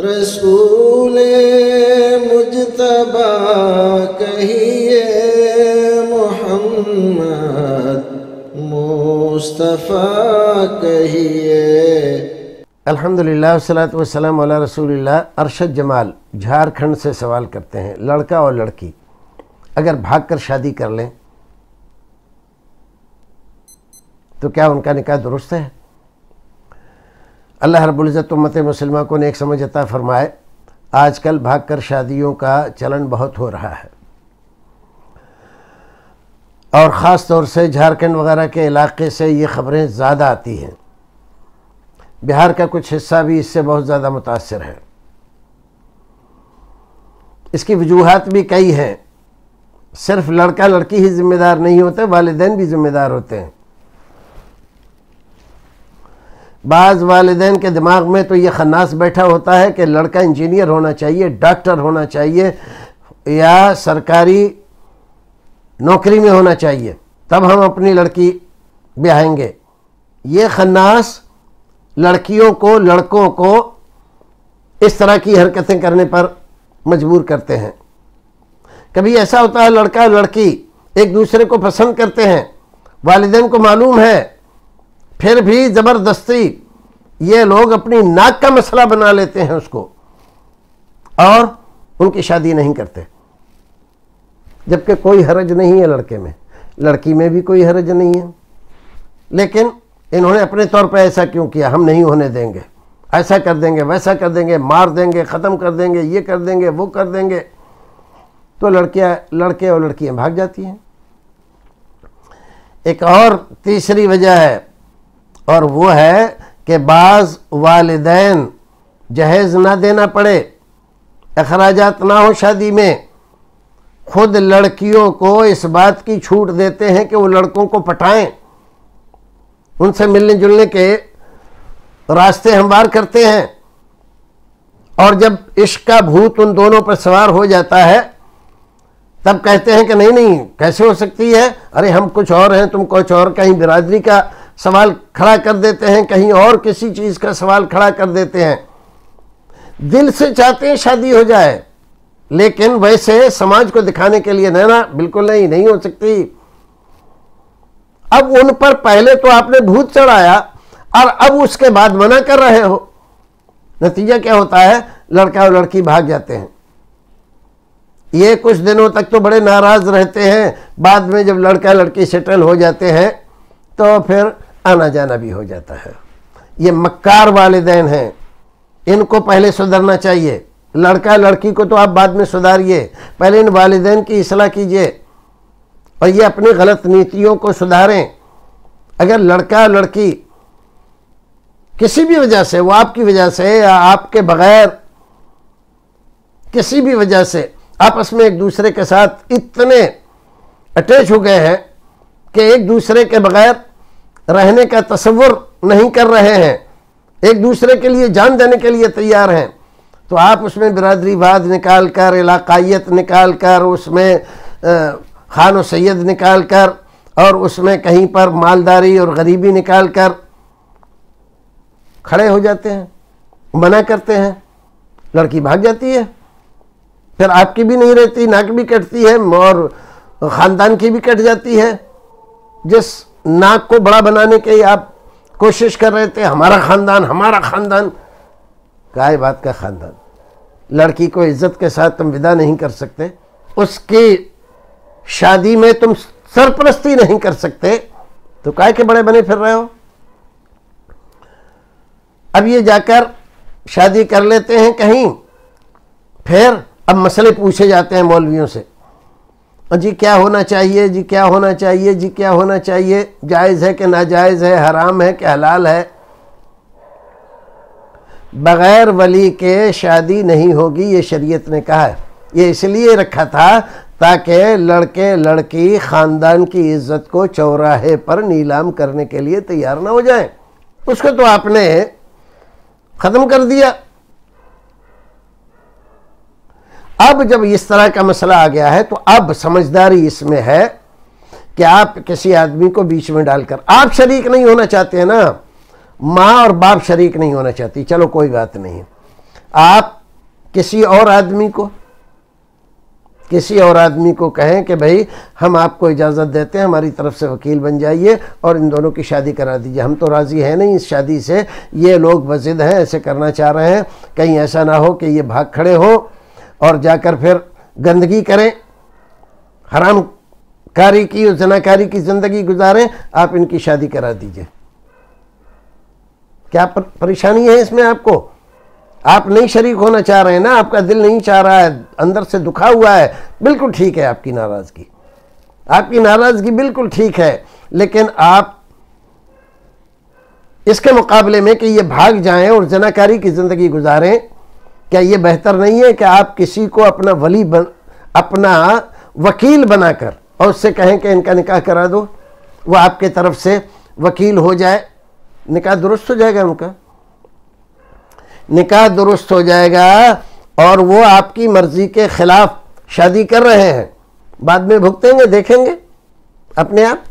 रसूल मुजतबा कहिए मोहम्मद मुस्तफ़ा कहिए। अल्हम्दुलिल्लाह वसलात अला रसूलिल्लाह अरशद जमाल झारखंड से सवाल करते हैं, लड़का और लड़की। अगर भागकर शादी कर लें तो क्या उनका निकाह दुरुस्त है? अल्लाह रबुल्ज़त उम्मत मुसलमान को नेक समझ अता फरमाए, आजकल भागकर शादियों का चलन बहुत हो रहा है। और ख़ास तौर से झारखंड वगैरह के इलाके से ये ख़बरें ज़्यादा आती हैं। बिहार का कुछ हिस्सा भी इससे बहुत ज़्यादा मुतासर है। इसकी वजूहत भी कई हैं। सिर्फ़ लड़का लड़की ही ज़िम्मेदार नहीं होते, वालदेन भी ज़िम्मेदार होते हैं। बाज़ वालदेन के दिमाग में तो ये खन्नास बैठा होता है कि लड़का इंजीनियर होना चाहिए, डॉक्टर होना चाहिए या सरकारी नौकरी में होना चाहिए, तब हम अपनी लड़की ब्याहेंगे ये खन्नास लड़कियों को, लड़कों को इस तरह की हरकतें करने पर मजबूर करते हैं। कभी ऐसा होता है लड़का लड़की एक दूसरे को पसंद करते हैं, वालदेन को मालूम है फिर भी ज़बरदस्ती ये लोग अपनी नाक का मसला बना लेते हैं उसको। और उनकी शादी नहीं करते। जबकि कोई हरज नहीं है लड़के में। लड़की में भी कोई हरज नहीं है। लेकिन इन्होंने अपने तौर पर ऐसा क्यों किया? हम नहीं होने देंगे। ऐसा कर देंगे, वैसा कर देंगे, मार देंगे, ख़त्म कर देंगे, ये कर देंगे, वो कर देंगे। तो लड़कियाँ, लड़के और लड़कियाँ भाग जाती हैं। एक और तीसरी वजह है और वो है कि बाज़ वालदेन, जहेज़ ना देना पड़े अखराज ना हो शादी में। खुद लड़कियों को इस बात की छूट देते हैं कि वो लड़कों को पटाएँ उनसे मिलने जुलने के रास्ते हमवार करते हैं। और जब इश्क का भूत उन दोनों पर सवार हो जाता है, तब कहते हैं कि नहीं नहीं, कैसे हो सकती है? अरे हम कुछ और हैं, तुम कुछ और कहीं बिरादरी का सवाल खड़ा कर देते हैं, कहीं और किसी चीज़ का सवाल खड़ा कर देते हैं। दिल से चाहते हैं शादी हो जाए, लेकिन वैसे समाज को दिखाने के लिए ना बिल्कुल नहीं नहीं हो सकती। अब उन पर पहले तो आपने भूत चढ़ाया, और अब उसके बाद मना कर रहे हो। नतीजा क्या होता है? लड़का और लड़की भाग जाते हैं। ये कुछ दिनों तक तो बड़े नाराज़ रहते हैं। बाद में जब लड़का लड़की सेटल हो जाते हैं तो फिर आना जाना भी हो जाता है। ये मक्कार वालदेन हैं। इनको पहले सुधरना चाहिए। लड़का लड़की को तो आप बाद में सुधारिए। पहले इन वालदेन की असलाह कीजिए। और ये अपनी गलत नीतियों को सुधारें। अगर लड़का लड़की किसी भी वजह से, वो आपकी वजह से या आपके बगैर किसी भी वजह से आपस में एक दूसरे के साथ इतने अटैच हो गए हैं कि एक दूसरे के बगैर रहने का तस्वुर नहीं कर रहे हैं। एक दूसरे के लिए जान देने के लिए तैयार हैं। तो आप उसमें बिरादरीवाद निकाल कर इलाकाइत निकाल कर, उसमें खान व सैद निकाल कर, और उसमें कहीं पर मालदारी और गरीबी निकाल कर खड़े हो जाते हैं, मना करते हैं। लड़की भाग जाती है। फिर आपकी भी नहीं रहती, नाक भी कटती है, और ख़ानदान की भी कट जाती है। जिस नाक को बड़ा बनाने के आप कोशिश कर रहे थे, हमारा ख़ानदान हमारा ख़ानदान। काय बात का ख़ानदान। लड़की को इज़्ज़त के साथ तुम विदा नहीं कर सकते। उसकी शादी में तुम सरपरस्ती नहीं कर सकते। तो काय के बड़े बने फिर रहे हो? अब ये जाकर शादी कर लेते हैं कहीं। फिर अब मसले पूछे जाते हैं मौलवियों से। जी क्या होना चाहिए, जी क्या होना चाहिए, जी क्या होना चाहिए, जायज़ है कि नाजायज़ है, हराम है कि हलाल है? बग़ैर वली के शादी नहीं होगी, ये शरीयत ने कहा है। ये इसलिए रखा था ताकि लड़के लड़की ख़ानदान की इज़्ज़त को चौराहे पर नीलाम करने के लिए तैयार ना हो जाए। उसको तो आपने ख़त्म कर दिया। अब जब इस तरह का मसला आ गया है तो अब समझदारी इसमें है कि आप किसी आदमी को बीच में डालकर, आप शरीक नहीं होना चाहते हैं ना। माँ और बाप शरीक नहीं होना चाहती, चलो कोई बात नहीं। आप किसी और आदमी को, किसी और आदमी को कहें कि भाई, हम आपको इजाज़त देते हैं, हमारी तरफ़ से वकील बन जाइए और इन दोनों की शादी करा दीजिए। हम तो राज़ी हैं नहीं इस शादी से, ये लोग वजिद हैं, ऐसे करना चाह रहे हैं, कहीं ऐसा ना हो कि ये भाग खड़े हों। और जाकर फिर गंदगी करें हराम कारी की और जनाकारी की ज़िंदगी गुजारें आप इनकी शादी करा दीजिए। क्या पर, परेशानी है इसमें आपको? आप नहीं शरीक होना चाह रहे हैं ना? आपका दिल नहीं चाह रहा है अंदर से दुखा हुआ है बिल्कुल ठीक है आपकी नाराज़गी। आपकी नाराज़गी बिल्कुल ठीक है लेकिन आप इसके मुकाबले में कि ये भाग जाएँ और जनाकारी की ज़िंदगी गुजारें क्या ये बेहतर नहीं है कि आप किसी को अपना वली बन, अपना वकील बनाकर और उससे कहें कि इनका निकाह करा दो, वो आपके तरफ़ से वकील हो जाए, निकाह दुरुस्त हो जाएगा उनका। निकाह दुरुस्त हो जाएगा और वो आपकी मर्ज़ी के खिलाफ शादी कर रहे हैं। बाद में भुगतेंगे, देखेंगे, अपने आप।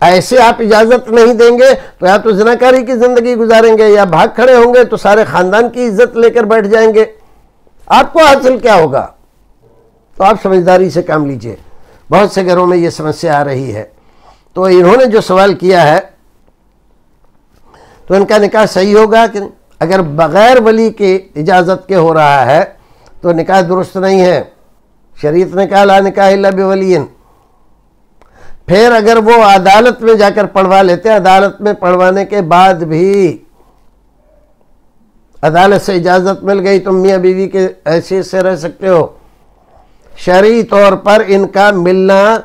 ऐसे आप इजाज़त नहीं देंगे तो या तो जनाकारी की ज़िंदगी गुजारेंगे, या भाग खड़े होंगे तो सारे ख़ानदान की इज़्ज़त लेकर बैठ जाएँगे। आपको हासिल क्या होगा? तो आप समझदारी से काम लीजिए। बहुत से घरों में ये समस्या आ रही है। तो इन्होंने जो सवाल किया है तो इनका निकाह सही होगा कि अगर बग़ैर वली के इजाज़त के हो रहा है तो निकाह दुरुस्त नहीं है। शरीत ने कहा, ला निकाह बेवलियन फिर अगर वो अदालत में जाकर पढ़वा लेते, अदालत में पढ़वाने के बाद भी अदालत से इजाज़त मिल गई तो मियाँ बीवी के ऐसे से रह सकते हो। शरी तौर पर इनका मिलना,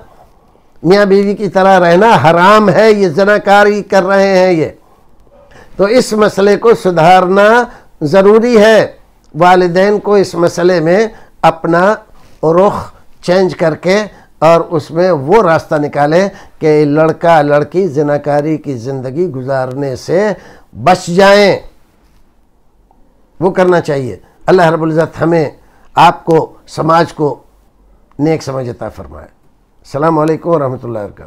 मियाँ बीवी की तरह रहना हराम है, ये जनाकारी कर रहे हैं ये। तो इस मसले को सुधारना ज़रूरी है। वालदेन को इस मसले में अपना रुख चेंज करके और उसमें वो रास्ता निकाले कि लड़का लड़की जिनाकारी की ज़िंदगी गुजारने से बच जाएँ। वो करना चाहिए। अल्लाह रबुल्ज़त हमें आपको, समाज को नेक समझता फरमाए। अल्लाम वरहमल वर्का